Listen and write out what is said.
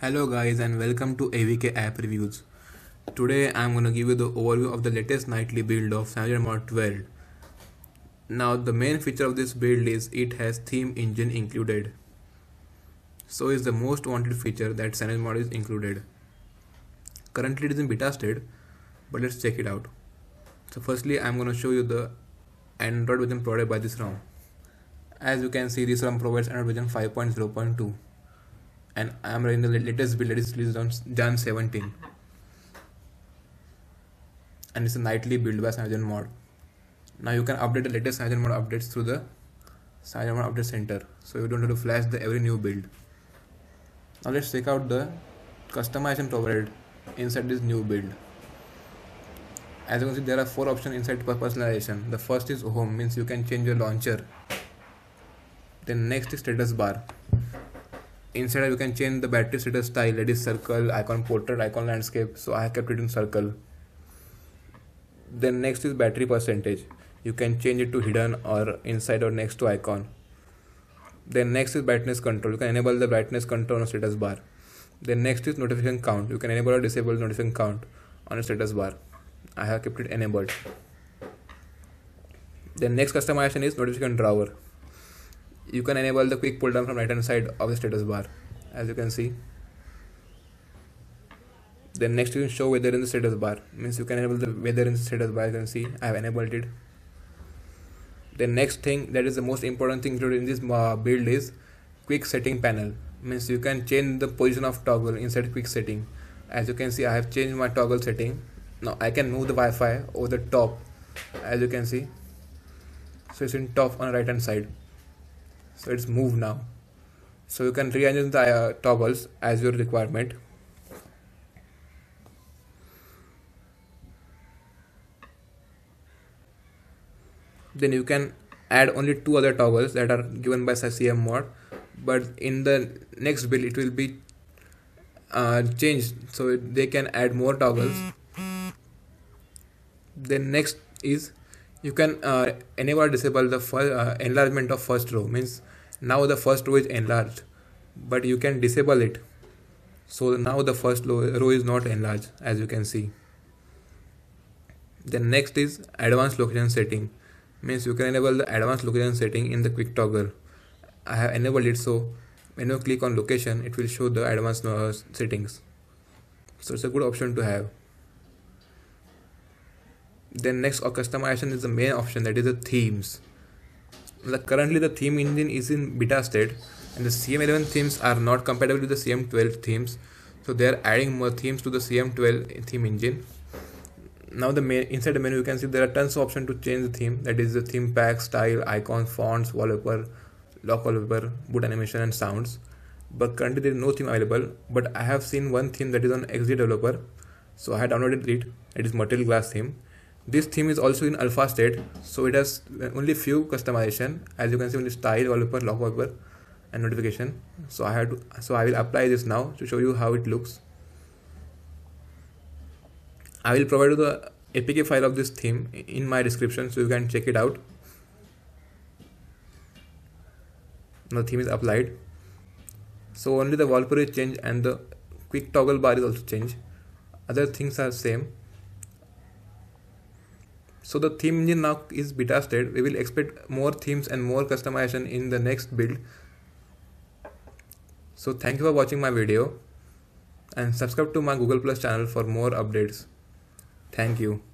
Hello guys and welcome to AVK app reviews. Today I'm gonna give you the overview of the latest nightly build of CyanogenMod 12. Now the main feature of this build is it has theme engine included. So is the most wanted feature that CyanogenMod is included. Currently it is in beta state, but let's check it out. So firstly I'm gonna show you the Android version provided by this ROM. As you can see this ROM provides Android version 5.0.2 and I am running the latest build that is released on Jan 17 and it's a nightly build by CyanogenMod. Now you can update the latest CyanogenMod updates through the CyanogenMod update center so you don't have to flash the every new build. Now let's check out the customization provided inside this new build. As you can see there are four options inside personalization. The first is home means you can change your launcher. Then next is status bar inside you can change the battery status style that is circle icon portrait icon landscape. So i have kept it in circle. Then next is battery percentage. You can change it to hidden or inside or next to icon. Then next is brightness control. You can enable the brightness control on status bar. Then next is notification count. You can enable or disable notification count on a status bar. I have kept it enabled. Then next customization is notification drawer you can enable the quick pull down from right hand side of the status bar as you can see. Then next you can show weather in the status bar. Means you can enable the weather in the status bar you can see I have enabled it. The next thing that is the most important thing included in this uh, build is quick setting panel. Means you can change the position of toggle inside quick setting. As you can see I have changed my toggle setting. Now I can move the Wi-Fi over the top as you can see. So it's in top on the right hand side so it's moved now. So you can rearrange the uh, toggles as your requirement. Then you can add only two other toggles that are given by CM mod. But in the next build it will be uh, changed. So they can add more toggles. Then next is you can uh, enable or disable the uh, enlargement of first row means now the first row is enlarged but you can disable it. So now the first row is not enlarged as you can see. Then next is advanced location setting. Means you can enable the advanced location setting in the quick toggle. I have enabled it so when you click on location it will show the advanced uh, settings. So it's a good option to have then next customization is the main option that is the themes. The, currently the theme engine is in beta state and the cm11 themes are not compatible with the cm12 themes. So they are adding more themes to the cm12 theme engine. Now the main inside the menu you can see there are tons of options to change the theme. That is the theme pack style icons fonts wallpaper lock wallpaper boot animation and sounds. But currently there is no theme available. But i have seen one theme that is on XDA developer. So i had downloaded it. It is material glass theme this theme is also in alpha state so it has only few customization. As you can see only style wallpaper lock wallpaper and notification. So i had to, so i will apply this now to show you how it looks. I will provide you the apk file of this theme in my description so you can check it out. Now the theme is applied. So only the wallpaper is changed and the quick toggle bar is also changed. Other things are same so the theme engine now is beta state. We will expect more themes and more customization in the next build. So thank you for watching my video and subscribe to my Google Plus channel for more updates. Thank you.